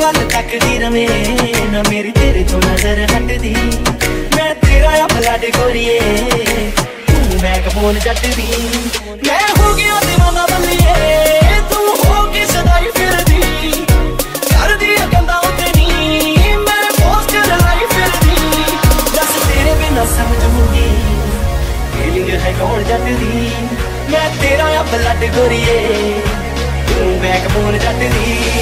ਗੱਲ ਤੱਕਦੀ ਰਵੇ, ਨਾ ਮੇਰੀ ਤੇਰੇ ਤੋਂ ਨਜ਼ਰ ਹਟਦੀ। ਮੈਂ ਤੇਰਾ ਆ ਬਲੱਡ ਗੋਰੀਏ ਤੂੰ ਮੈਂ ਕਬੂਲ ਜੱਟਦੀ। ਮੈਂ ਹੋ ਗਿਆ دیਵਾਨਾ ਬੱਲੀਏ ਤੂੰ ਹੋ ਕੇ ਸਦਾਈ ਫਿਰਦੀ। ਕਰਦੀ ਆ ਉੱਤੇ ਨੀ, ਮੈਂ ਪੋਸਟਰ ਲਾਈ ਫਿਰਦੀ। ਦੱਸ ਤੇਰੇ ਬਿਨਾ ਸਮਝੂਗੀ ਫੀਲਿੰਗ ਹੈ ਕੌਣ ਜੱਟਦੀ? ਮੈਂ ਤੇਰਾ ਆ ਬਲੱਡ ਗੋਰੀਏ ਤੂੰ ਮੈਂ ਕਬੂਲ ਜੱਟਦੀ।